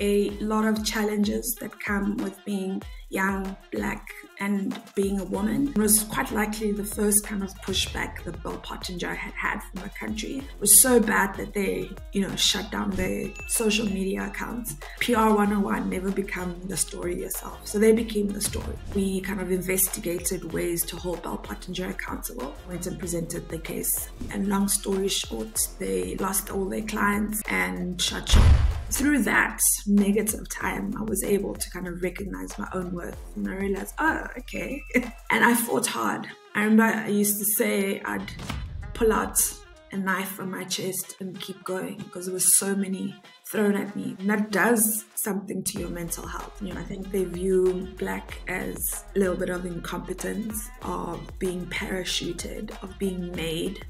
a lot of challenges that come with being young, black, and being a woman. It was quite likely the first kind of pushback that Bell Pottinger had had from the country it was so bad that they, you know, shut down their social media accounts. PR 101 never become the story yourself. So they became the story. We kind of investigated ways to hold Bell Pottinger accountable, went and presented the case. And long story short, they lost all their clients and shut shop through that negative time, I was able to kind of recognize my own worth and I realized, oh, okay. and I fought hard. I remember I used to say I'd pull out a knife from my chest and keep going because there was so many thrown at me. And that does something to your mental health. You know, I think they view black as a little bit of incompetence, of being parachuted, of being made